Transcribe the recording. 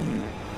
Mm-hmm.